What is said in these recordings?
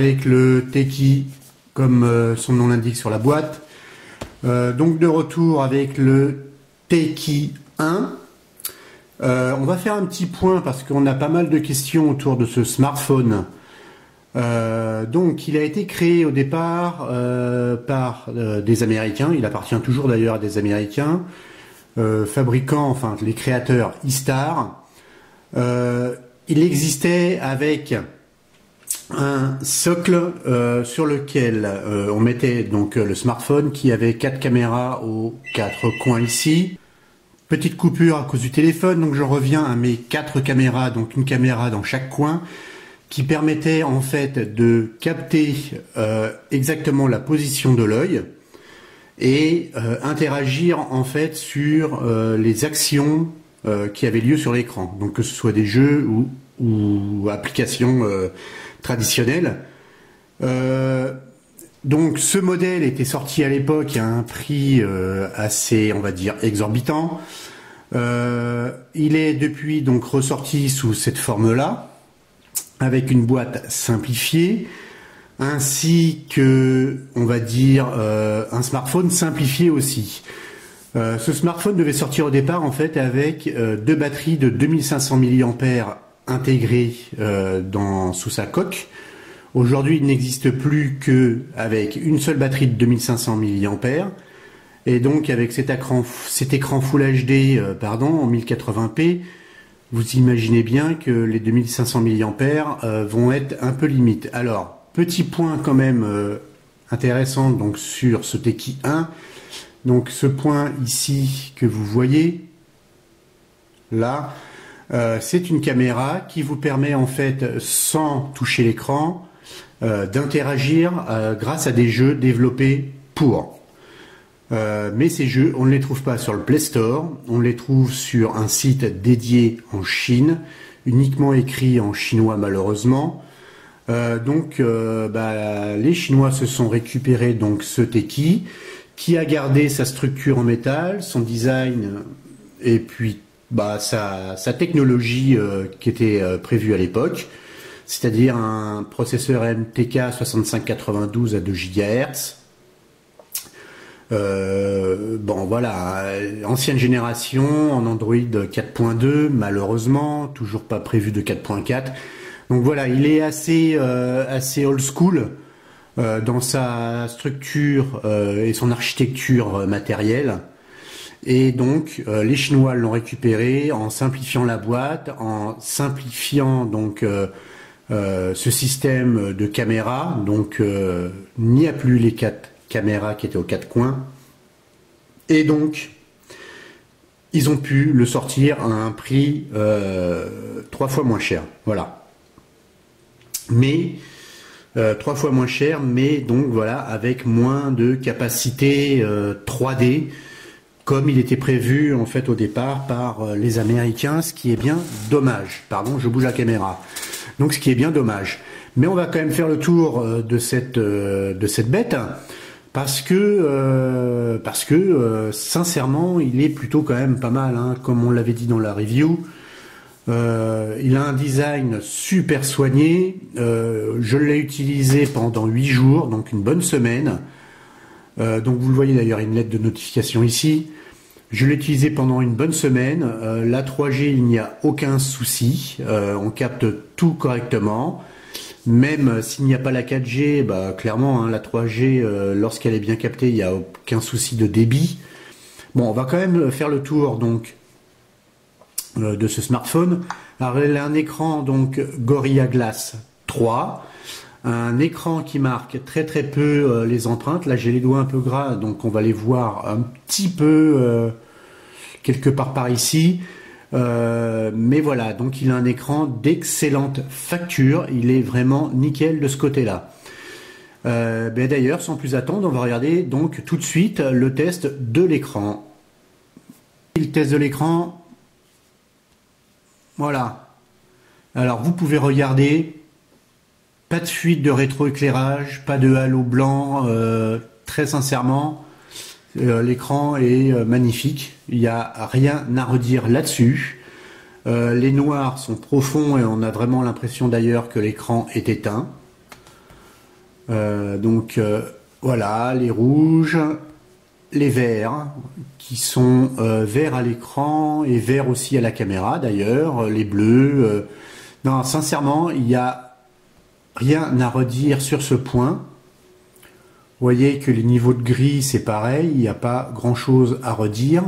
avec le Teki, comme son nom l'indique sur la boîte. donc de retour avec le Teki 1. on va faire un petit point parce qu'on a pas mal de questions autour de ce smartphone. donc, il a été créé au départ par des Américains. Il appartient toujours d'ailleurs à des Américains. Euh, fabricant, enfin les créateurs Istar, euh, il existait avec un socle euh, sur lequel on mettait donc le smartphone qui avait quatre caméras aux quatre coins ici. Petite coupure à cause du téléphone, donc je reviens à mes quatre caméras, donc une caméra dans chaque coin, qui permettait en fait de capter exactement la position de l'œil et euh, interagir en fait sur euh, les actions euh, qui avaient lieu sur l'écran. Donc que ce soit des jeux ou applications traditionnelles. donc ce modèle était sorti à l'époque à un prix assez, on va dire, exorbitant. il est depuis donc ressorti sous cette forme-là, avec une boîte simplifiée, ainsi que, on va dire, euh, un smartphone simplifié aussi. Euh, ce smartphone devait sortir au départ en fait avec euh, deux batteries de 2500 mAh intégrées dans, sous sa coque. Aujourd'hui, il n'existe plus que avec une seule batterie de 2500 mAh. Et donc avec cet écran, cet écran Full HD pardon, en 1080p, vous imaginez bien que les 2500 mAh vont être un peu limites. Alors, Petit point quand même euh, intéressant donc sur ce Teki 1. Donc ce point ici que vous voyez là, euh, c'est une caméra qui vous permet en fait sans toucher l'écran euh, d'interagir grâce à des jeux développés pour. mais ces jeux, on ne les trouve pas sur le Play Store, on les trouve sur un site dédié en Chine, uniquement écrit en chinois malheureusement. Euh, donc, euh, bah, les Chinois se sont récupérés donc ce Teki, qui a gardé sa structure en métal, son design et puis bah, sa, technologie euh, qui était prévue à l'époque, c'est-à-dire un processeur MTK 6592 à 2 GHz. bon voilà, ancienne génération en Android 4.2, malheureusement, toujours pas prévu de 4.4. Donc voilà, il est assez, euh, assez old school euh, dans sa structure euh, et son architecture matérielle. Et donc les Chinois l'ont récupéré en simplifiant la boîte, en simplifiant donc ce système de caméras. Donc il n'y a plus les quatre caméras qui étaient aux quatre coins. Et donc ils ont pu le sortir à un prix trois fois moins cher. Voilà mais euh, trois fois moins cher, mais donc voilà, avec moins de capacité 3D, euh, comme il était prévu en fait au départ par euh, les Américains, ce qui est bien dommage. Pardon, je bouge la caméra. Donc ce qui est bien dommage. Mais on va quand même faire le tour de cette de cette bête parce que parce que sincèrement, il est plutôt quand même pas mal, hein, comme on l'avait dit dans la review. Euh, il a un design super soigné. Euh, je l'ai utilisé pendant 8 jours, donc une bonne semaine. Euh, donc vous le voyez d'ailleurs, une lettre de notification ici. Je l'ai utilisé pendant une bonne semaine. la 3G, il n'y a aucun souci. on capte tout correctement. Même s'il n'y a pas la 4G, bah, clairement, hein, la 3G, lorsqu'elle est bien captée, il n'y a aucun souci de débit. Bon, on va quand même faire le tour donc euh, de ce smartphone. Alors, elle a un écran donc Gorilla Glass 3, un écran qui marque très très peu euh, les empreintes. Là, j'ai les doigts un peu gras, donc on va les voir un petit peu euh, quelque part par ici. mais voilà, donc il a un écran d'excellente facture. Il est vraiment nickel de ce côté-là. Ben D'ailleurs, sans plus attendre, on va regarder donc tout de suite le test de l'écran. Le test de l'écran, voilà. Alors vous pouvez regarder, pas de fuite de rétroéclairage, pas de halo blanc, euh, très sincèrement, euh, l'écran est euh, magnifique, il n'y a rien à redire là-dessus. les noirs sont profonds et on a vraiment l'impression d'ailleurs que l'écran est éteint. donc voilà, les rouges, les verts, qui sont verts à l'écran et verts aussi à la caméra d'ailleurs, les bleus. non, sincèrement, il n'y a rien à redire sur ce point. Voyez que les niveaux de gris, c'est pareil, il n'y a pas grand-chose à redire.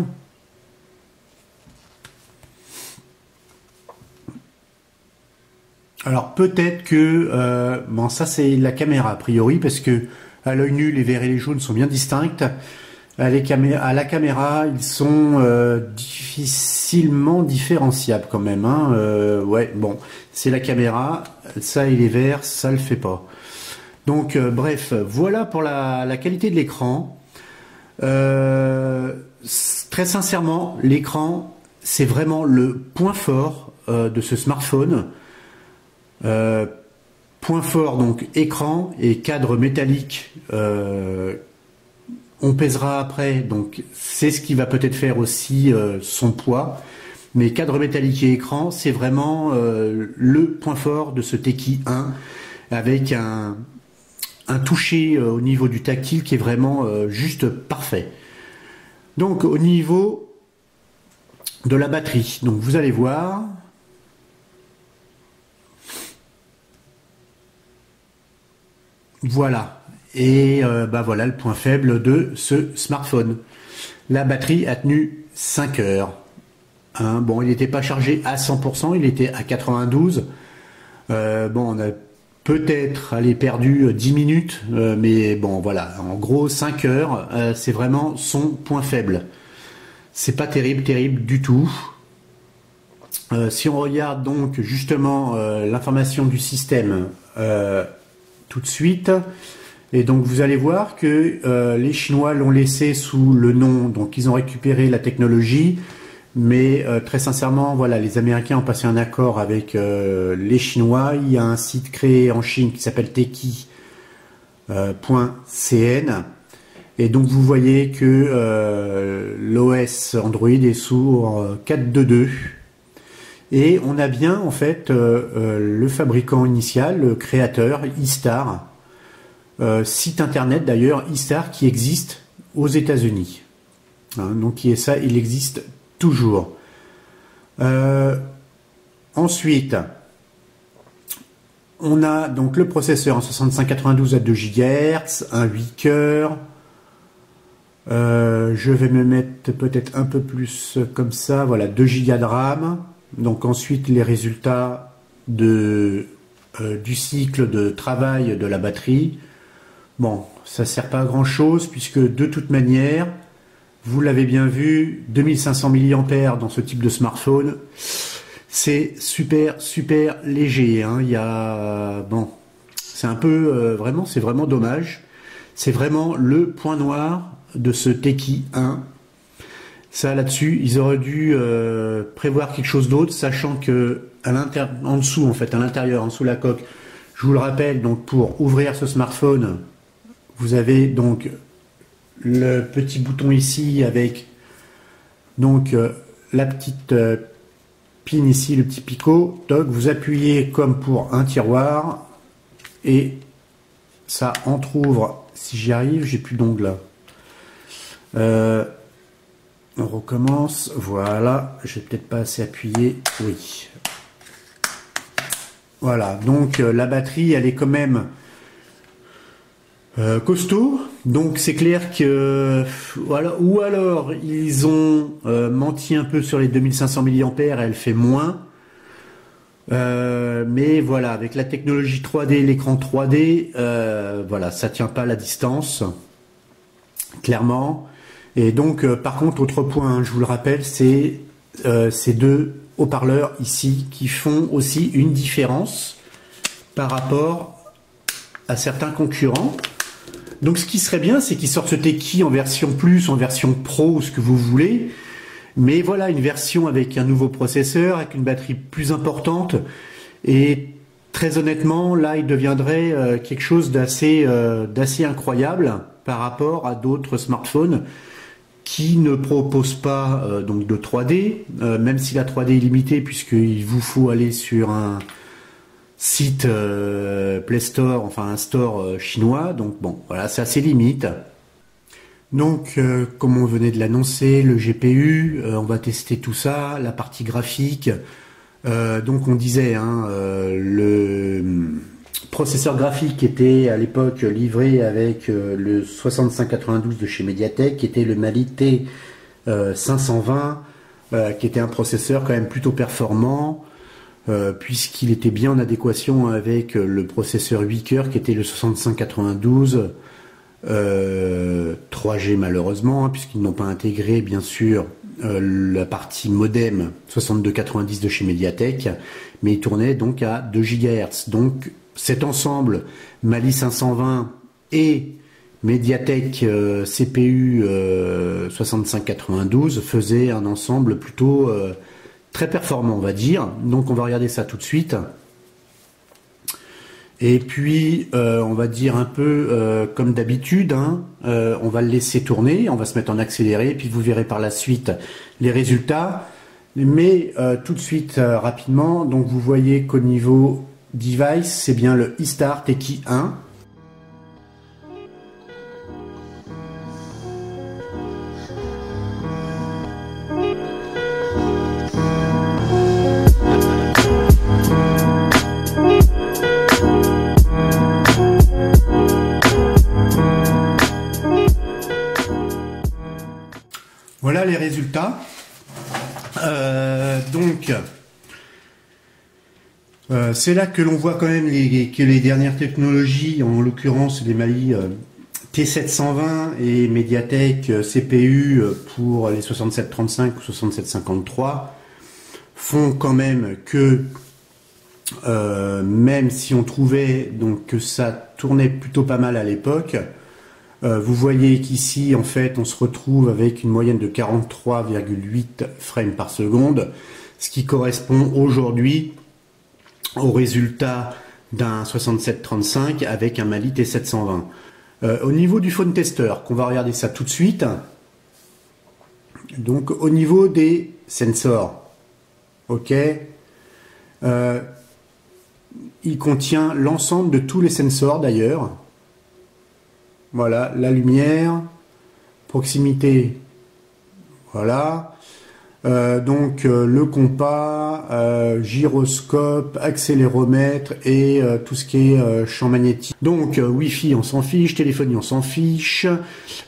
Alors peut-être que, euh, bon ça c'est la caméra a priori, parce que à l'œil nu les verts et les jaunes sont bien distincts. À, la caméra, ils sont euh, difficilement différenciables quand même. Hein. Euh, ouais, bon, c'est la caméra, ça et les verts, ça le fait pas. Donc euh, bref, voilà pour la, qualité de l'écran. Euh, très sincèrement, l'écran, c'est vraiment le point fort euh, de ce smartphone. point fort, donc écran et cadre métallique. on pèsera après, donc c'est ce qui va peut-être faire aussi son poids. Mais cadre métallique et écran, c'est vraiment le point fort de ce Teki 1 avec un, toucher euh, au niveau du tactile qui est vraiment euh, juste parfait. Donc au niveau de la batterie, donc vous allez voir. Voilà. Et euh, bah voilà le point faible de ce smartphone. La batterie a tenu 5 heures. Hein, bon, il n'était pas chargé à 100%, il était à 92. bon, on a peut-être aller perdu 10 euh, minutes, euh, mais bon voilà, en gros 5 heures, euh, c'est vraiment son point faible. C'est pas terrible, terrible du tout. si on regarde donc justement l'information du système tout de suite, et donc vous allez voir que les Chinois l'ont laissé sous le nom, donc ils ont récupéré la technologie, mais euh, très sincèrement, voilà, les Américains ont passé un accord avec euh, les Chinois. Il y a un site créé en Chine qui s'appelle Teki.cn. Euh, et donc vous voyez que l'OS Android est sous 4.2.2. Et on a bien en fait le fabricant initial, le créateur, eStar, site internet d'ailleurs, eStar qui existe aux États-Unis. Hein, donc il existe toujours. Euh, ensuite, on a donc le processeur en 6592 à 2 GHz, un 8 cœurs. Euh, je vais me mettre peut-être un peu plus comme ça, voilà, 2 Go de RAM. Donc ensuite les résultats de, euh, du cycle de travail de la batterie. Bon, ça sert pas à grand chose puisque de toute manière, vous l'avez bien vu, 2500 mAh dans ce type de smartphone. C'est super, super léger. Hein. Il y a, bon, c'est un peu, euh, vraiment, c'est vraiment dommage. C'est vraiment le point noir de ce Teki 1. Ça, là-dessus, ils auraient dû euh, prévoir quelque chose d'autre, sachant que à en dessous, en fait, à l'intérieur, en dessous de la coque, je vous le rappelle, donc pour ouvrir ce smartphone, vous avez donc le petit bouton ici avec donc euh, la petite euh, pin ici, le petit picot. Vous appuyez comme pour un tiroir et ça entrouvre. Si j'y arrive, j'ai plus d'ongles. Euh, on recommence. Voilà, j'ai peut-être pas assez appuyé. Oui. Voilà, donc la batterie, elle est quand même euh, costaud. Donc c'est clair que voilà ou alors ils ont euh, menti un peu sur les 2500 mAh, elle fait moins. Euh, mais voilà, avec la technologie 3D, l'écran 3D, voilà, ça tient pas la distance, clairement. Et donc, par contre, autre point, hein, je vous le rappelle, c'est ces deux haut-parleurs ici qui font aussi une différence par rapport à certains concurrents. Donc ce qui serait bien, c'est qu'ils sortent ce Teki en version plus, en version pro, ce que vous voulez. Mais voilà, une version avec un nouveau processeur, avec une batterie plus importante. Et très honnêtement, là, il deviendrait euh, quelque chose d'assez euh, d'assez incroyable par rapport à d'autres smartphones qui ne propose pas euh, donc de 3D, euh, même si la 3D est limitée puisqu'il vous faut aller sur un site Play Store, enfin un store chinois. Donc bon, voilà, c'est assez limite. Donc, comme on venait de l'annoncer, le GPU, on va tester tout ça, la partie graphique. donc, on disait, hein, le processeur graphique était à l'époque livré avec euh, le 6592 de chez Mediatek, qui était le Mali T520, euh, qui était un processeur quand même plutôt performant, euh, puisqu'il était bien en adéquation avec le processeur 8 cœurs, qui était le 6592. 3G malheureusement, hein, puisqu'ils n'ont pas intégré bien sûr la partie modem 6290 de chez Mediatek, mais il tournait donc à 2 GHz. Donc cet ensemble Mali 520 et Mediatek euh, CPU 6592 faisait un ensemble plutôt euh, très performant, on va dire. Donc on va regarder ça tout de suite. Et puis, euh, on va dire un peu comme d'habitude, hein, on va le laisser tourner, on va se mettre en accéléré, et puis vous verrez par la suite les résultats. Mais tout de suite, rapidement, donc vous voyez qu'au niveau Device, c'est bien le eStart Teki 1. Résultats. Euh, donc, euh, c'est là que l'on voit quand même les, que les dernières technologies, en l'occurrence les Mali euh, T720 et Mediatek CPU pour les 6735 ou 6753, font quand même que même si on trouvait donc que ça tournait plutôt pas mal à l'époque, vous voyez qu'ici en fait on se retrouve avec une moyenne de 43,8 frames par seconde, ce qui correspond aujourd'hui au résultat d'un 6735 avec un Mali T720. Euh, au niveau du phone tester, qu'on va regarder ça tout de suite. Donc au niveau des sensors, ok, euh, il contient l'ensemble de tous les sensors d'ailleurs. Voilà, la lumière, proximité, voilà, euh, donc euh, le compas, euh, gyroscope, accéléromètre et tout ce qui est champ magnétique. Donc Wi-Fi on s'en fiche, téléphonie on s'en fiche.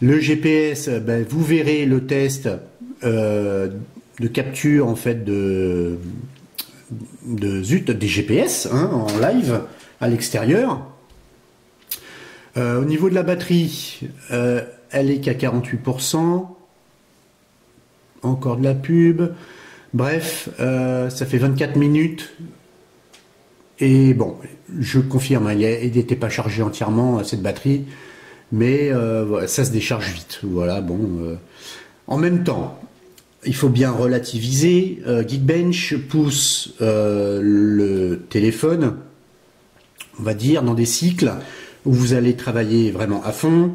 Le GPS, ben, vous verrez le test de capture en fait de zut des GPS hein, en live à l'extérieur. Au niveau de la batterie, elle est qu'à 48% encore de la pub. Bref, euh, ça fait 24 minutes. Et bon, je confirme, hein, il n'était pas chargé entièrement cette batterie, mais euh, ça se décharge vite. Voilà, bon. Euh. En même temps, il faut bien relativiser. Geekbench pousse le téléphone, on va dire, dans des cycles où vous allez travailler vraiment à fond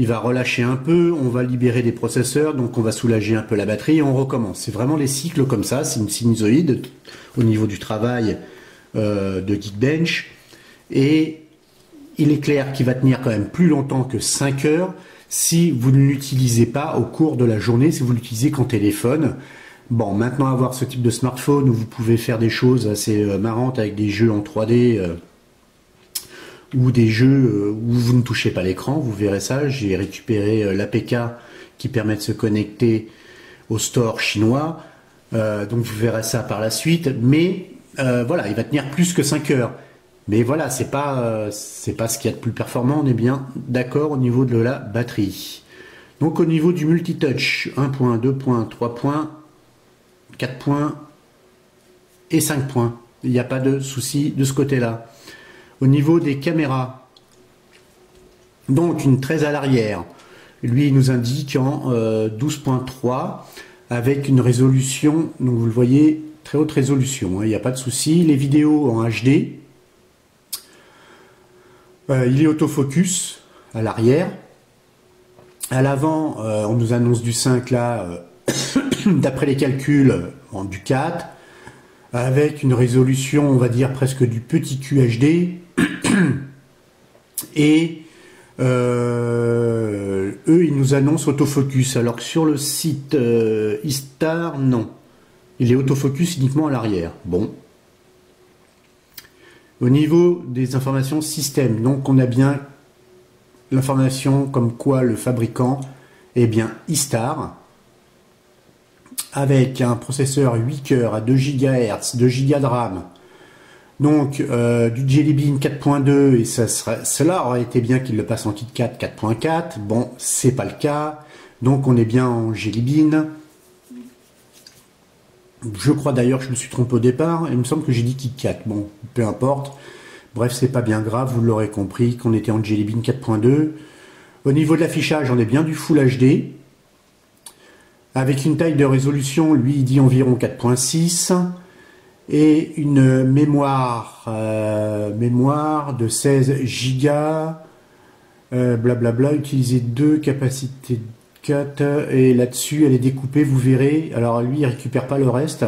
il va relâcher un peu, on va libérer des processeurs, donc on va soulager un peu la batterie et on recommence. C'est vraiment les cycles comme ça, c'est une sinusoïde au niveau du travail euh, de Geekbench. Et il est clair qu'il va tenir quand même plus longtemps que 5 heures si vous ne l'utilisez pas au cours de la journée, si vous l'utilisez qu'en téléphone. Bon, maintenant avoir ce type de smartphone où vous pouvez faire des choses assez euh, marrantes avec des jeux en 3D ou des jeux euh, où vous ne touchez pas l'écran. Vous verrez ça. J'ai récupéré euh, l'APK qui permet de se connecter au store chinois. Euh, donc vous verrez ça par la suite. Mais voilà, il va tenir plus que 5 heures. Mais voilà, c'est pas pas ce qu'il y a de plus performant. On est bien d'accord au niveau de la batterie. Donc au niveau du multitouch, 1 point, 2 points, 3 points, 4 points et 5 points. Il n'y a pas de souci de ce côté-là au niveau des caméras. Donc une 13 à l'arrière. Lui, il nous indique en 12.3 euh, avec une résolution, donc vous le voyez, très haute résolution, hein, il n'y a pas de souci. Les vidéos en HD. Euh, il est autofocus à l'arrière. À l'avant, on nous annonce du 5 là, d'après les calculs, en du 4, avec une résolution, on va dire presque du petit QHD, et eux, ils nous annoncent autofocus, alors que sur le site Istar, non. Il est autofocus uniquement à l'arrière. Bon. Au niveau des informations système, donc on a bien l'information comme quoi le fabricant est bien Istar avec un processeur 8 coeurs à 2 GHz, 2 Go de RAM, donc euh, du Jelly Bean 4.2 et cela aurait été bien qu'il le passe en kit 4 4.4. Bon, c'est pas le cas, donc on est bien en Jelly Bean. Je crois d'ailleurs que je me suis trompé au départ. Il me semble que j'ai dit Kit 4. Bon, peu importe. Bref, c'est pas bien grave, vous l'aurez compris, qu'on était en Jelly Bean 4.2. Au niveau de l'affichage, on est bien du Full HD. Avec une taille de résolution, lui, il dit environ 4.6. Et une mémoire, euh, mémoire de 16 Go. Euh, blablabla, utiliser deux capacités 4 et là-dessus elle est découpée, vous verrez. Alors lui il récupère pas le reste.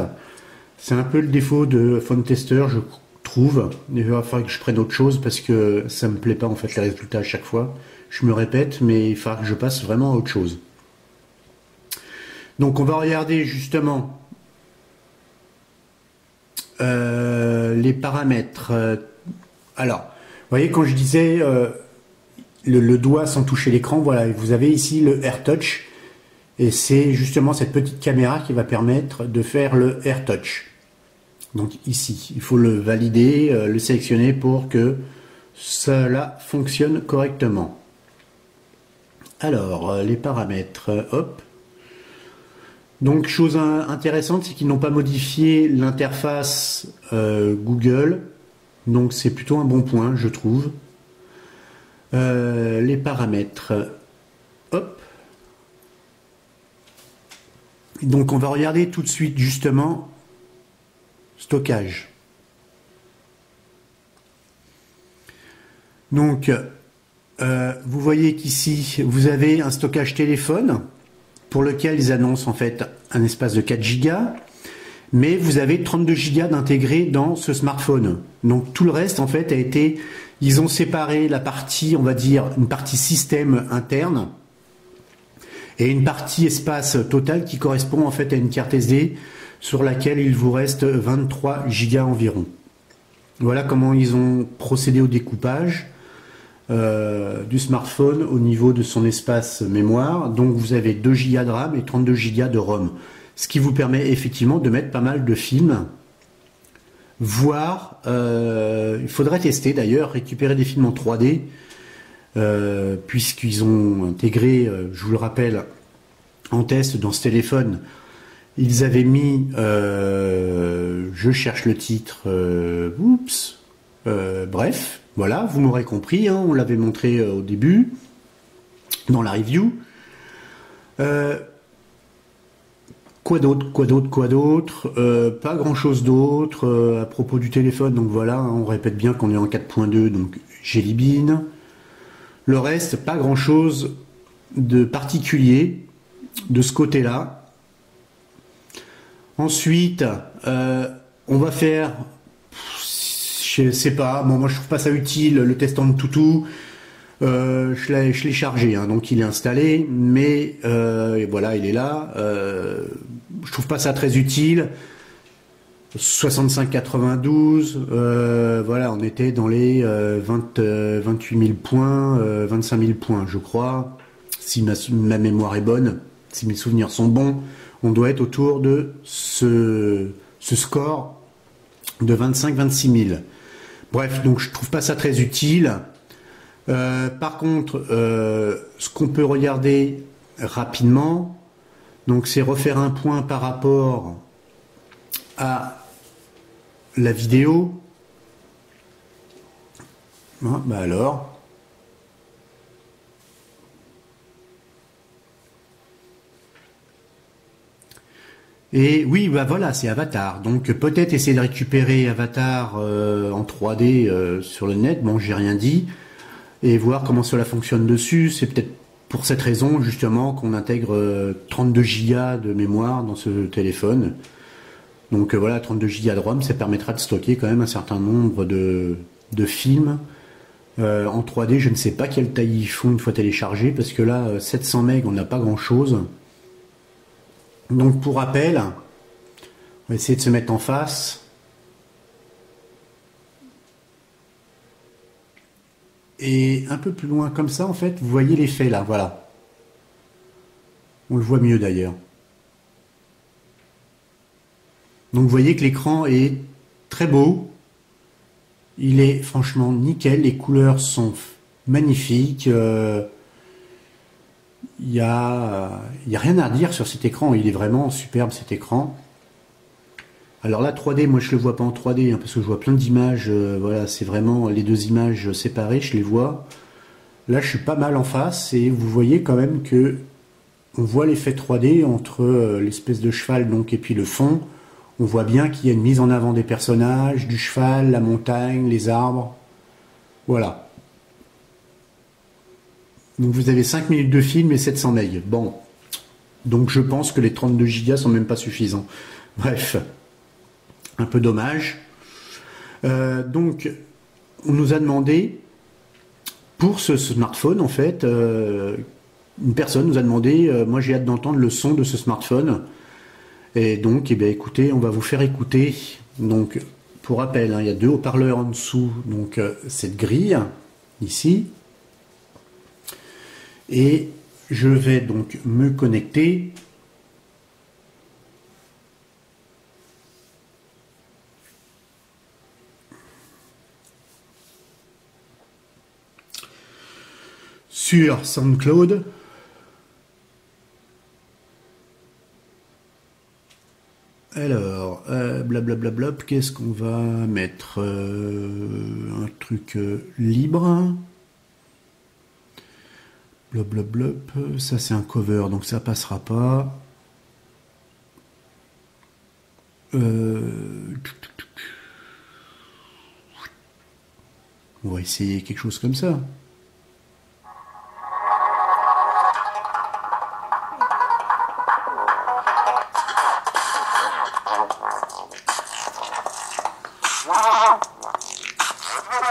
C'est un peu le défaut de Phone Tester, je trouve. Il va falloir que je prenne autre chose parce que ça me plaît pas en fait les résultats à chaque fois. Je me répète, mais il faudra que je passe vraiment à autre chose. Donc on va regarder justement les paramètres. Alors, vous voyez quand je disais euh, le, doigt sans toucher l'écran, voilà, vous avez ici le AirTouch. Et c'est justement cette petite caméra qui va permettre de faire le AirTouch. Donc ici, il faut le valider, euh, le sélectionner pour que cela fonctionne correctement. Alors, euh, les paramètres, euh, hop. Donc, chose intéressante, c'est qu'ils n'ont pas modifié l'interface Google. Donc, c'est plutôt un bon point, je trouve. Euh, les paramètres. Hop. Donc on va regarder tout de suite justement stockage. Donc euh, vous voyez qu'ici vous avez un stockage téléphone pour lequel ils annoncent en fait un espace de 4 Go mais vous avez 32 Go d'intégré dans ce smartphone. Donc tout le reste en fait a été ils ont séparé la partie, on va dire, une partie système interne et une partie espace total qui correspond en fait à une carte SD sur laquelle il vous reste 23 Go environ. Voilà comment ils ont procédé au découpage euh, du smartphone au niveau de son espace mémoire. Donc vous avez 2 Go de RAM et 32 Go de ROM. Ce qui vous permet effectivement de mettre pas mal de films voir, euh, il faudrait tester d'ailleurs, récupérer des films en 3D, euh, puisqu'ils ont intégré, je vous le rappelle, en test dans ce téléphone, ils avaient mis, je cherche le titre, oups, bref, voilà, vous m'aurez compris, hein, on l'avait montré au début, dans la review. Quoi d'autre, quoi d'autre, quoi d'autre euh, Pas grand-chose d'autre euh, à propos du téléphone. Donc voilà, hein, on répète bien qu'on est en 4.2, donc Jelly Bean. Le reste, pas grand-chose de particulier de ce côté-là. Ensuite, euh, on va faire, je sais pas, bon, moi je trouve pas ça utile, le test en toutou. Euh, je l'ai chargé, hein, donc il est installé, mais euh, voilà, il est là. Euh, je trouve pas ça très utile. 65-92, euh, voilà, on était dans les 20, 28 000 points, 25 000 points, je crois. Si ma, ma, mémoire est bonne, si mes souvenirs sont bons, on doit être autour de ce, ce score de 25-26 000. Bref, donc je trouve pas ça très utile. Euh, par contre, euh, ce qu'on peut regarder rapidement, donc c'est refaire un point par rapport à la vidéo. Ah, bah alors. Et oui, bah voilà, c'est Avatar. Donc peut-être essayer de récupérer Avatar euh, en 3D sur le net. Bon, j'ai rien dit et voir comment cela fonctionne dessus. C'est peut-être pour cette raison justement qu'on intègre 32 Go de mémoire dans ce téléphone. Donc voilà, 32 Go de ROM, ça permettra de stocker quand même un certain nombre de, de films euh, en 3D, je ne sais pas quelle taille ils font une fois téléchargé, parce que là, 700 MB, on n'a pas grand chose. Donc pour rappel, on va essayer de se mettre en face. Et un peu plus loin comme ça, en fait, vous voyez l'effet là, voilà. On le voit mieux d'ailleurs. Donc vous voyez que l'écran est très beau, il est franchement nickel, les couleurs sont magnifiques. Il euh, n'y a, y a rien à dire sur cet écran, il est vraiment superbe cet écran. Alors là, 3D, moi je le vois pas en 3D, hein, parce que je vois plein d'images, euh, voilà, c'est vraiment les deux images séparées, je les vois. Là, je suis pas mal en face, et vous voyez quand même que on voit l'effet 3D entre euh, l'espèce de cheval donc et puis le fond on voit bien qu'il y a une mise en avant des personnages, du cheval, la montagne, les arbres. Voilà. Donc vous avez 5 minutes de film et 700 MB. Bon. Donc je pense que les 32 Go sont même pas suffisants. Bref. Un peu dommage. Euh, donc, on nous a demandé, pour ce smartphone, en fait, euh, une personne nous a demandé, euh, moi j'ai hâte d'entendre le son de ce smartphone. Et donc, eh bien, écoutez, on va vous faire écouter. Donc, pour rappel, hein, il y a deux haut-parleurs en dessous, donc cette grille ici. Et je vais donc me connecter sur SoundCloud. Alors, euh, blablabla, qu'est-ce qu'on va mettre euh, Un truc euh, libre? Blablabla, ça c'est un cover, donc ça passera pas. Euh, on va essayer quelque chose comme ça.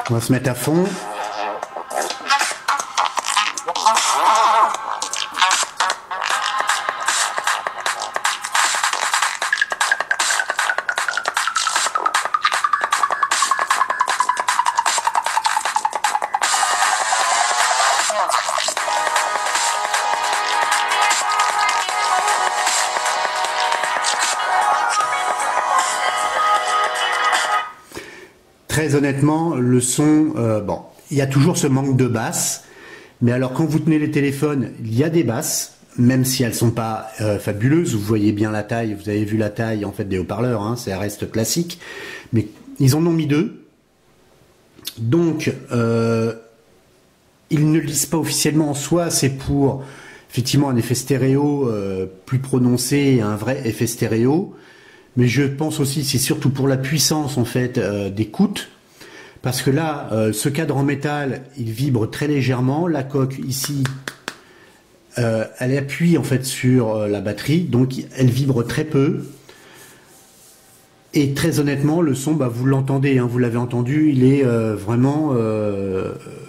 On va se mettre à fond. Très honnêtement, le son, euh, bon, il y a toujours ce manque de basse. Mais alors, quand vous tenez les téléphones, il y a des basses, même si elles sont pas euh, fabuleuses. Vous voyez bien la taille, vous avez vu la taille en fait des haut-parleurs, hein, ça reste classique. Mais ils en ont mis deux. Donc, euh, ils ne le disent pas officiellement en soi. C'est pour effectivement un effet stéréo plus prononcé, un vrai effet stéréo mais je pense aussi c'est surtout pour la puissance en fait d'écoute parce que là euh, ce cadre en métal il vibre très légèrement. La coque ici euh, elle appuie en fait sur la batterie. Donc elle vibre très peu. Et très honnêtement le son bah, vous l'entendez hein, vous l'avez entendu. Il est vraiment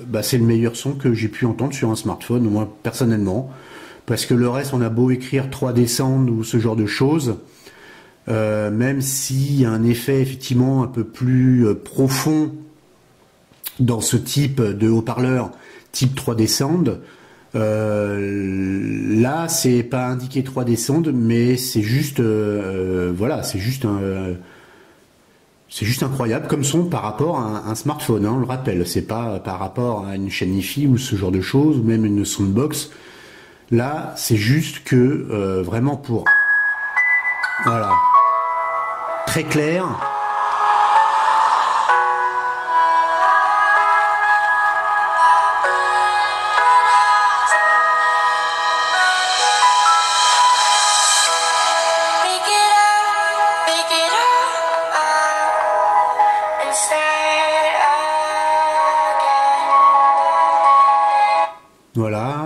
bah, c'est le meilleur son que j'ai pu entendre sur un smartphone moi personnellement. Parce que le reste on a beau écrire 3D sound ou ce genre de choses euh, même s'il y a un effet effectivement un peu plus euh, profond dans ce type de haut-parleur type 3D Sound. Euh, là, c'est pas indiqué 3D Sound, mais c'est juste, voilà, c'est juste c'est juste incroyable comme son par rapport à un, smartphone. Hein, on le rappelle, c'est pas par rapport à une chaîne IFI ou ce genre de choses, ou même une soundbox. Là, c'est juste que vraiment pour, voilà très clair.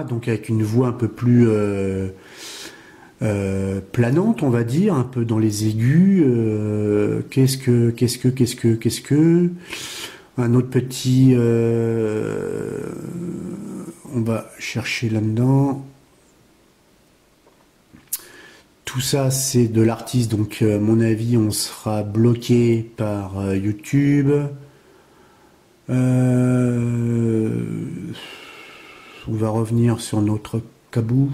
Donc avec une voix un peu plus euh, euh, planante, on va dire, un peu dans les aigus. Euh, qu'est-ce que, qu'est-ce que, qu'est-ce que, qu'est-ce que Un autre petit, on va chercher là-dedans. Tout ça, c'est de l'artiste, donc à mon avis, on sera bloqué par YouTube. Euh, va revenir sur notre cabou.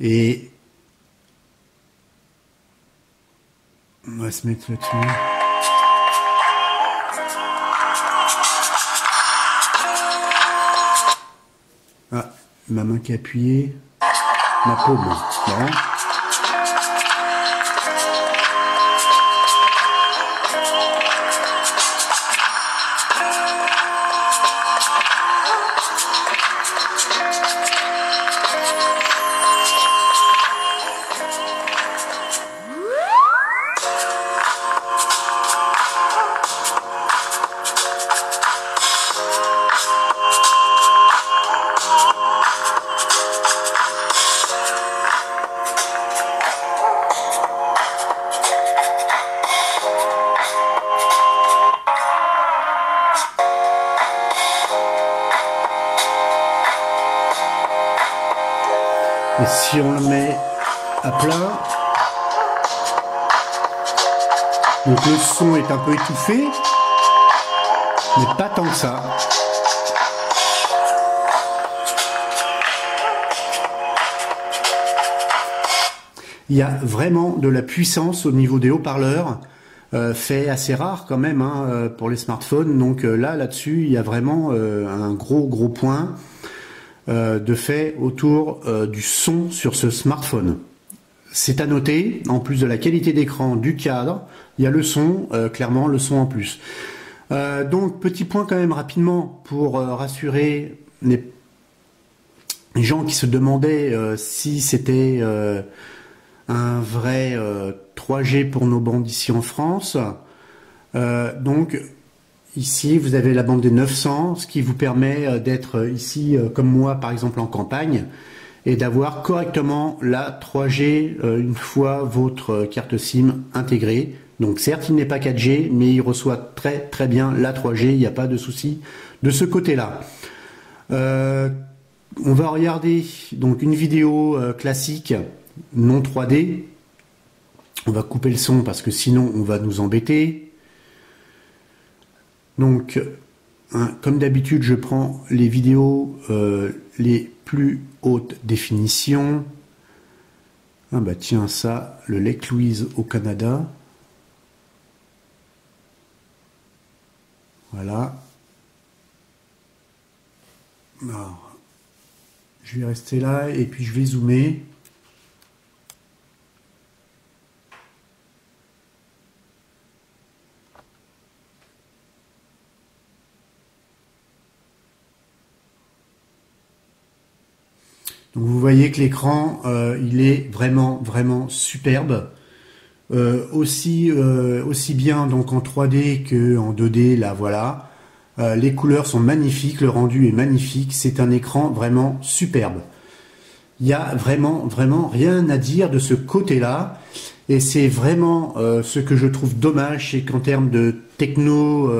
Et on va se mettre là-dessus. Ah, ma main qui est appuyée. Ma paume. Bon. Étouffé, mais pas tant que ça. Il y a vraiment de la puissance au niveau des haut-parleurs, euh, fait assez rare quand même hein, euh, pour les smartphones. Donc euh, là, là-dessus, il y a vraiment un gros gros point. De fait autour du son sur ce smartphone. C'est à noter, en plus de la qualité d'écran du cadre, il y a le son, euh, clairement le son en plus. donc petit point quand même rapidement pour rassurer les, gens qui se demandaient si c'était un vrai 3G pour nos bandes ici en France. donc Ici, vous avez la bande des 900, ce qui vous permet euh, d'être euh, ici, euh, comme moi, par exemple, en campagne, et d'avoir correctement la 3G une fois votre carte SIM intégrée. Donc certes, il n'est pas 4G, mais il reçoit très très bien la 3G, il n'y a pas de souci de ce côté-là. on va regarder donc une vidéo classique non 3D. On va couper le son parce que sinon on va nous embêter. Donc, hein, comme d'habitude, je prends les vidéos euh, les plus hautes définitions. Ah bah tiens, ça, le Lake Louise au Canada. Voilà. je vais rester là et puis je vais zoomer. Donc vous l'écran, euh, il est vraiment, vraiment superbe. Euh, aussi, euh, aussi bien donc en 3D que en 2D, là voilà. les couleurs sont magnifiques, le rendu est magnifique, c'est un écran vraiment superbe. Il y a vraiment, vraiment rien à dire de ce côté-là. Et c'est vraiment ce que je trouve dommage, c'est qu'en termes de techno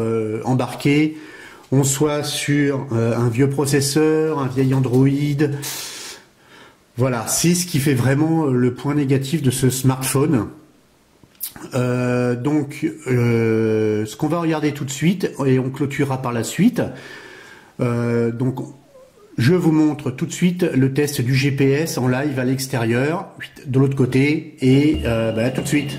embarqué, on soit sur un vieux processeur, un vieil Android, voilà, c'est ce qui fait vraiment le point négatif de ce smartphone. Euh, donc, euh, ce qu'on va regarder tout de suite, et on clôturera par la suite. Euh, donc, je vous montre tout de suite le test du GPS en live à l'extérieur, de l'autre côté, et bah, tout de suite.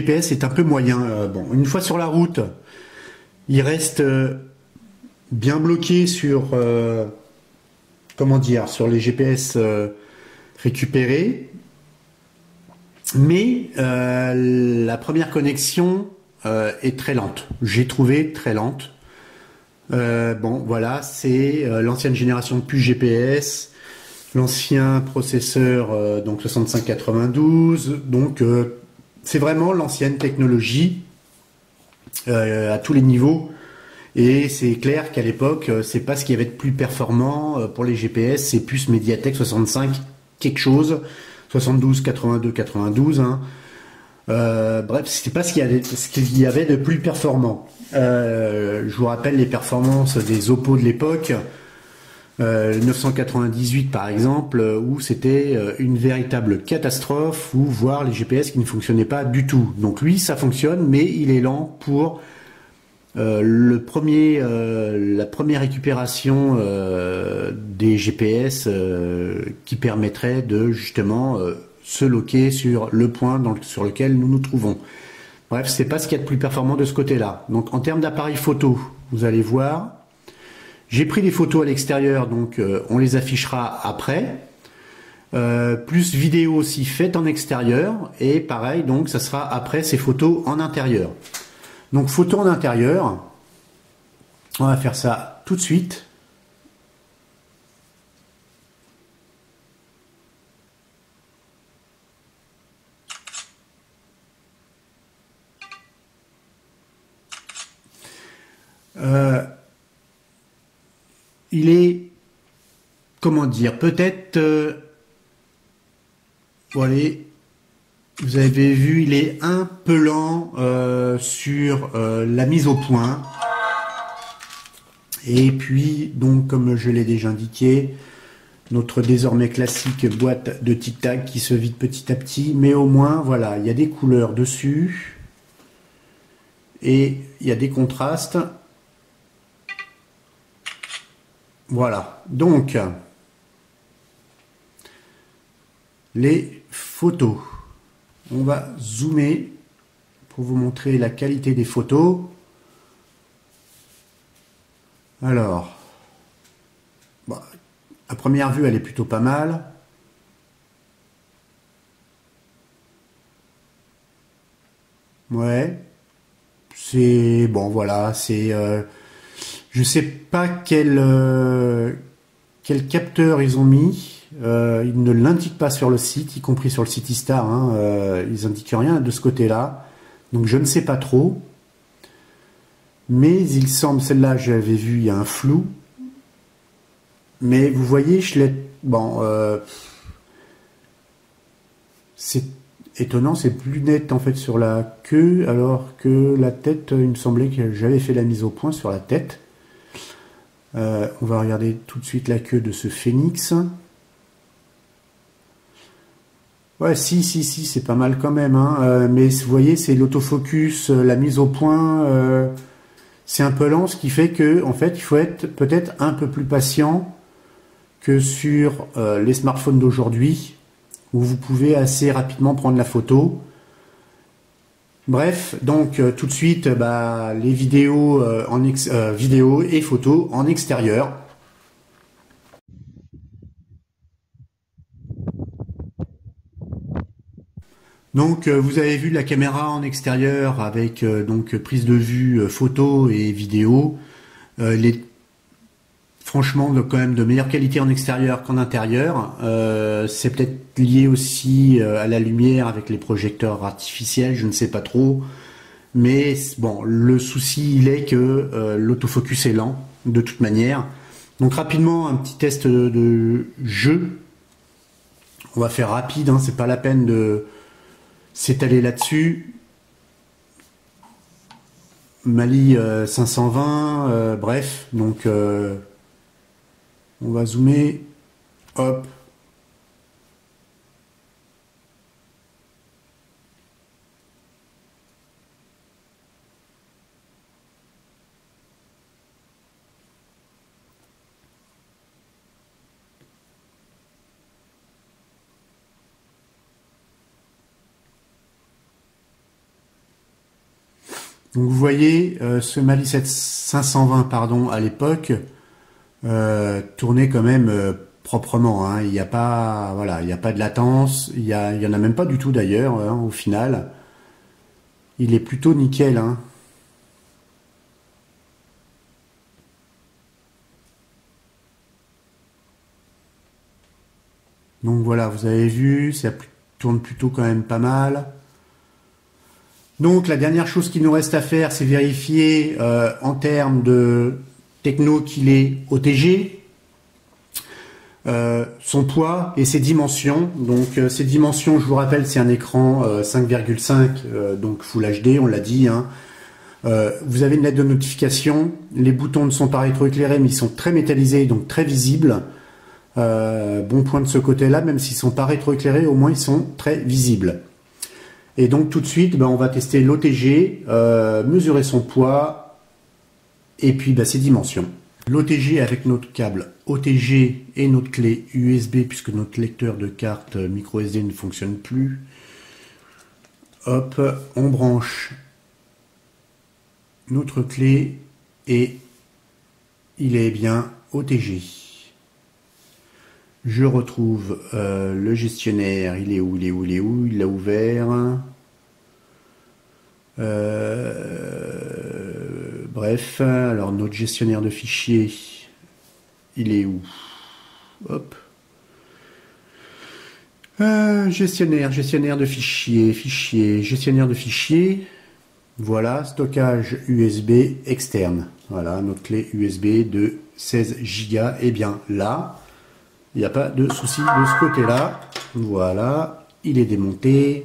GPS est un peu moyen. Euh, bon, une fois sur la route, il reste euh, bien bloqué sur comment dire sur les GPS récupérés. Mais la première connexion est très lente. J'ai trouvé très lente. bon, voilà, c'est l'ancienne génération de puces GPS l'ancien processeur euh, donc 6592. Donc euh, c'est vraiment l'ancienne technologie euh, à tous les niveaux. Et c'est clair qu'à l'époque, c'est pas ce qu'il y avait de plus performant pour les GPS, c'est plus Mediatek 65 quelque chose, 72, 82, 92. Hein. Euh, bref, pas ce qu'il y, avait de plus performant. je vous rappelle les performances des Oppo de l'époque. 998 euh, par exemple, euh, où c'était euh, une véritable catastrophe, ou voire les GPS qui ne fonctionnaient pas du tout. Donc lui, ça fonctionne, mais il est lent pour le premier, la première récupération des GPS qui permettrait de justement se loquer sur le point sur lequel nous nous trouvons. Bref, c'est pas ce qu'il y a de plus performant de ce côté-là. Donc en termes d'appareil photo, vous allez voir, j'ai pris des photos à l'extérieur, donc euh, on les affichera après. Euh, plus vidéo aussi faite en extérieur et pareil donc ça sera après ces photos en intérieur. Donc photos en intérieur, on va faire ça tout de suite. Euh, il est, comment dire, peut-être, euh, vous avez vu, il est un peu lent euh, sur euh, la mise au point. Et puis, donc, comme je l'ai déjà indiqué, notre désormais classique boîte de tic-tac qui se vide petit à petit, mais au moins, voilà, il y a des couleurs dessus et il y a des contrastes. Voilà, donc les photos. On va zoomer pour vous montrer la qualité des photos. Alors, à première vue, elle est plutôt pas mal. Ouais, c'est bon, voilà, c'est euh, je sais pas quel, euh, quel capteur ils ont mis. Euh, ils ne l'indiquent pas sur le site, y compris sur le site Istar. Hein, euh, ils indiquent rien de ce côté-là. Donc je ne sais pas trop. Mais il semble, celle-là j'avais vu, il y a un flou. Mais vous voyez, je l'ai... Bon, c'est étonnant, c'est plus net en fait sur la queue, alors que la tête, il me semblait que j'avais fait la mise au point sur la tête. Euh, on va regarder tout de suite la queue de ce phénix. Ouais, si, si, si, c'est pas mal quand même. Hein. Euh, mais vous voyez, c'est l'autofocus, euh, la mise au point. c'est un peu lent, ce qui fait que, en fait, il faut être peut-être un peu plus patient que sur les smartphones d'aujourd'hui, où vous pouvez assez rapidement prendre la photo. Bref, donc euh, tout de suite, bah, les vidéos, euh, euh, vidéos et photos en extérieur. Donc vous avez vu la caméra en extérieur avec donc prise de vue photo et vidéo. Franchement quand même de meilleure qualité en extérieur qu'en intérieur. Euh, c'est peut-être lié aussi euh, à la lumière avec les projecteurs artificiels, je ne sais pas trop. Mais bon, le souci il est que euh, l'autofocus est lent de toute manière. Donc rapidement un petit test de, jeu. On va faire rapide, hein, c'est pas la peine de s'étaler là-dessus. Mali 520, bref, donc on va zoomer. Hop. Donc vous voyez, euh, ce Mali 520 pardon, à l'époque, euh, tournait quand même euh, proprement. Hein. Il n'y a pas, voilà, il a pas de latence. Il y, y en a même pas du tout d'ailleurs hein, au final. Il est plutôt nickel. Hein. Donc voilà, vous avez vu, ça tourne plutôt quand même pas mal. Donc la dernière chose qu'il nous reste à faire, c'est vérifier euh, en termes de techno qu'il est OTG, euh, son poids et ses dimensions. Donc euh, ces dimensions, je vous rappelle, c'est un écran 5,5, donc Full HD, on l'a dit. Hein. vous avez une lettre de notification. Les boutons ne sont pas rétroéclairés, mais ils sont très métallisés, donc très visibles. bon point de ce côté-là, même s'ils ne sont pas rétroéclairés, au moins ils sont très visibles. Et donc tout de suite, ben, on va tester l'OTG, euh, mesurer son poids et puis ben, ses dimensions. L'OTG avec notre câble OTG et notre clé USB puisque notre lecteur de carte micro SD ne fonctionne plus. Hop, on branche notre clé et il est bien OTG. Je retrouve euh, le gestionnaire. Il est où Il est où Il est où? Il l'a ouvert. Euh, bref, alors notre gestionnaire de fichiers, il est où? Hop. Euh, gestionnaire, gestionnaire de fichiers, fichiers, gestionnaire de fichiers. Voilà, stockage USB externe. Voilà, notre clé USB de 16 Go est bien là. Il n'y a pas de souci de ce côté-là. Voilà, il est démonté.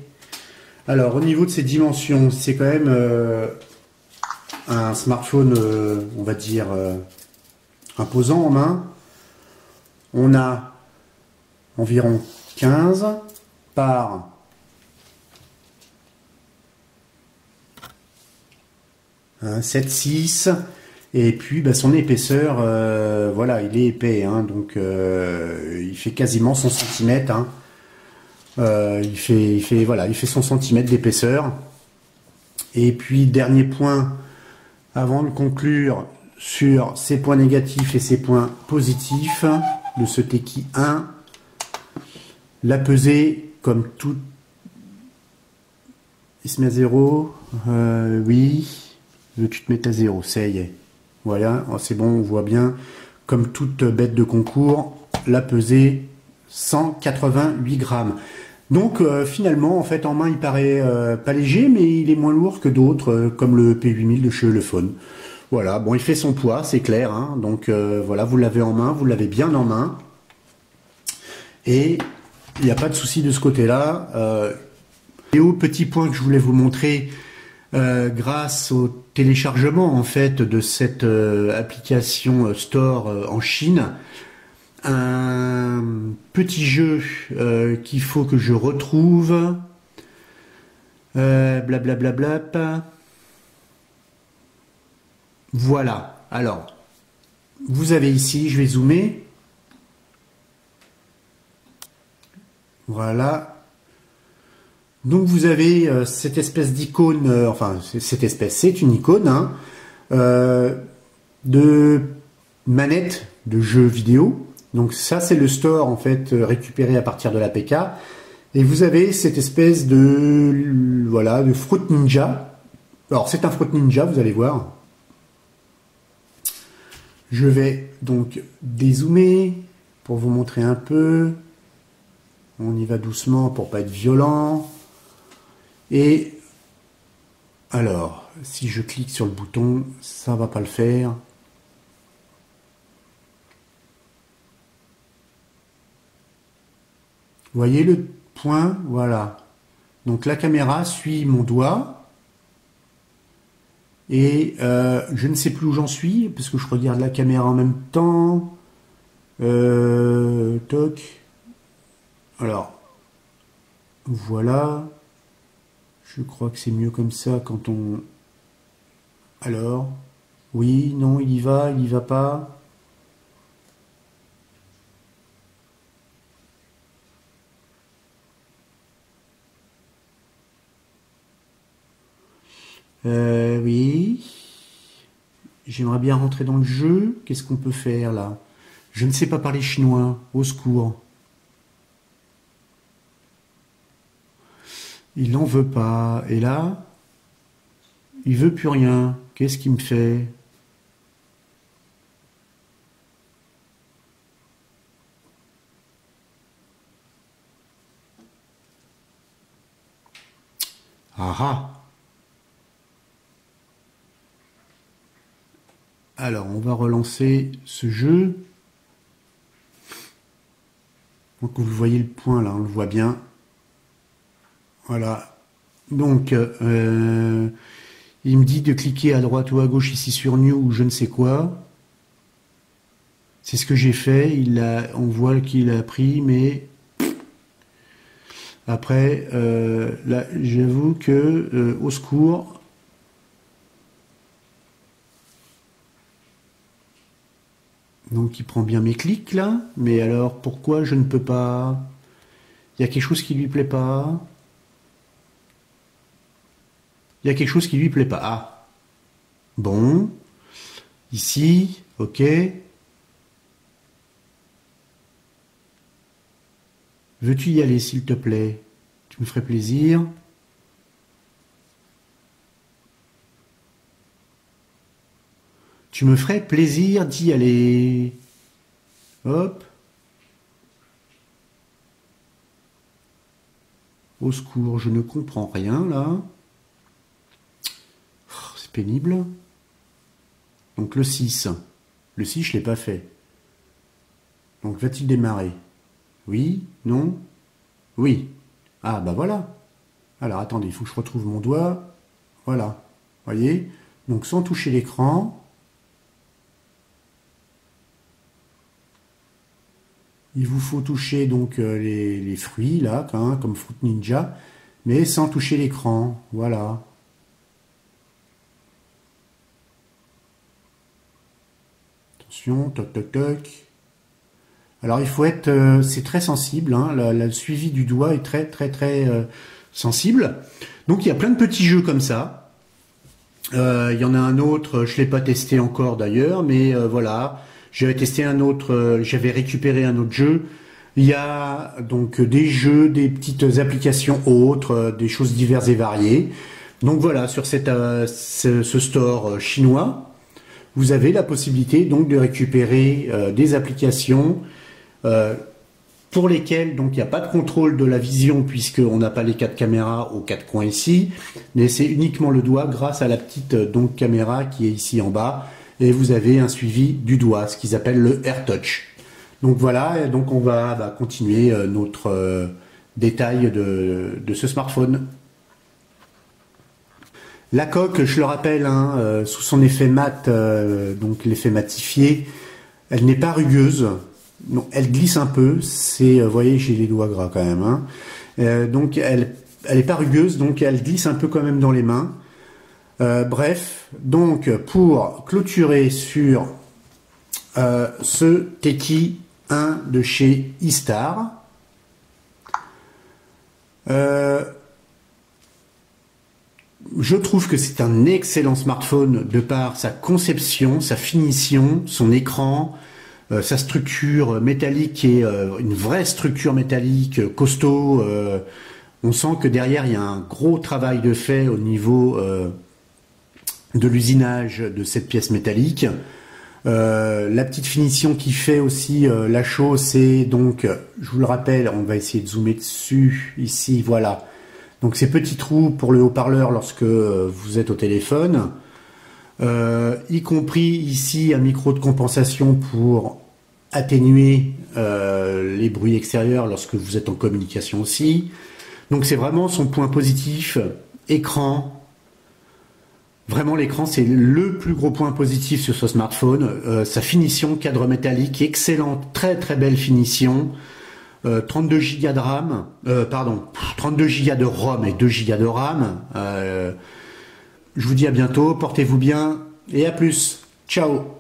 Alors, au niveau de ses dimensions, c'est quand même euh, un smartphone, euh, on va dire, euh, imposant en main. On a environ 15 par hein, 7, 6 et puis bah, son épaisseur, euh, voilà, il est épais, hein, donc il fait quasiment son centimètre. Hein. Il fait, il fait, voilà, il fait son centimètre d'épaisseur. Et puis dernier point, avant de conclure sur ses points négatifs et ses points positifs de ce Teki 1, la pesée, comme tout, il se met à zéro. oui, veux-tu te mettre à zéro Ça y est. Voilà, oh, c'est bon, on voit bien, comme toute bête de concours, la pesée 188 grammes. Donc euh, finalement, en fait, en main, il paraît euh, pas léger, mais il est moins lourd que d'autres, euh, comme le P8000 de chez Elephone. Voilà, bon, il fait son poids, c'est clair. Hein. donc voilà, vous l'avez en main, vous l'avez bien en main. Et il n'y a pas de souci de ce côté-là. et au petit point que je voulais vous montrer, grâce au téléchargement en fait de cette application Store en Chine, un petit jeu qu'il faut que je retrouve. Blablabla. Bla, bla, voilà. Alors, vous avez ici, je vais zoomer. Voilà, donc vous avez euh, cette espèce d'icône, euh, enfin cette espèce, c'est une icône hein, euh, de manette de jeux vidéo. Donc ça c'est le store en fait récupéré à partir de l'APK. Et vous avez cette espèce de voilà de Fruit Ninja. Alors c'est un Fruit Ninja, vous allez voir. Je vais donc dézoomer pour vous montrer un peu. On y va doucement pour pas être violent. Et alors, si je clique sur le bouton, ça va pas le faire. Voyez le point Voilà. Donc la caméra suit mon doigt. Et euh, je ne sais plus où j'en suis, parce que je regarde la caméra en même temps. Euh, toc. Alors, voilà. Je crois que c'est mieux comme ça quand on... Alors Oui, non, il y va, il y va pas Euh, oui. J'aimerais bien rentrer dans le jeu. Qu'est-ce qu'on peut faire là? Je ne sais pas parler chinois. Au secours. Il n'en veut pas. Et là, il veut plus rien. Qu'est-ce qu'il me fait? Ah ah Alors, on va relancer ce jeu. Donc, vous voyez le point là, on le voit bien. Voilà. Donc, euh, il me dit de cliquer à droite ou à gauche ici sur New ou je ne sais quoi. C'est ce que j'ai fait. On voit qu'il a pris, mais après, euh, là, j'avoue que euh, au secours, Donc il prend bien mes clics là, mais alors pourquoi je ne peux pas? Il y a quelque chose qui lui plaît pas Il y a quelque chose qui lui plaît pas. Ah. Bon. Ici, ok. Veux-tu y aller s'il te plaît? Tu me ferais plaisir. Tu me ferais plaisir d'y aller. Hop. Au secours, je ne comprends rien là. Oh, c'est pénible. Donc le 6. Le 6, je ne l'ai pas fait. Donc va-t-il démarrer? Oui Non? Oui. Ah bah voilà. Alors attendez, il faut que je retrouve mon doigt. Voilà. Voyez? Donc sans toucher l'écran, Il vous faut toucher donc euh, les, fruits là, comme Fruit Ninja, mais sans toucher l'écran. Voilà. Attention, toc toc toc. Alors il faut être, euh, c'est très sensible, hein, le suivi du doigt est très très très euh, sensible. Donc il y a plein de petits jeux comme ça. il y en a un autre, je ne l'ai pas testé encore d'ailleurs, mais voilà. J'avais testé un autre, euh, j'avais récupéré un autre jeu. Il y a donc des jeux, des petites applications autres, euh, des choses diverses et variées. Donc voilà, sur euh, ce, store chinois, vous avez la possibilité donc de récupérer des applications pour lesquelles donc il n'y a pas de contrôle de la vision puisqu'on n'a pas les quatre caméras aux quatre coins ici, mais c'est uniquement le doigt grâce à la petite donc caméra qui est ici en bas et vous avez un suivi du doigt, ce qu'ils appellent le Air Touch. Donc voilà, donc on va bah, continuer euh, notre euh, détail de, ce smartphone. La coque, je le rappelle, hein, euh, sous son effet mat, donc l'effet matifié, elle n'est pas rugueuse. Elle glisse un peu. C'est, vous voyez, j'ai les doigts gras quand même. Hein. donc elle, elle est pas rugueuse, donc elle glisse un peu quand même dans les mains. Bref, donc pour clôturer sur euh, ce Teki 1 de chez Istar, euh, je trouve que c'est un excellent smartphone de par sa conception, sa finition, son écran, sa structure métallique est une vraie structure métallique costaud. on sent que derrière il y a un gros travail de fait au niveau de l'usinage de cette pièce métallique. Euh, la petite finition qui fait aussi euh, la chose, c'est donc, je vous le rappelle, on va essayer de zoomer dessus, ici, voilà. Donc ces petits trous pour le haut-parleur lorsque euh, vous êtes au téléphone, y compris ici un micro de compensation pour atténuer les bruits extérieurs lorsque vous êtes en communication aussi. Donc c'est vraiment son point positif, écran, Vraiment, l'écran, c'est le plus gros point positif sur ce smartphone. Euh, sa finition, cadre métallique, excellente, très très belle finition. 32 euh, Go de RAM, euh, pardon, 32 Go de ROM et 2 Go de RAM. je vous dis à bientôt, portez-vous bien et à plus. Ciao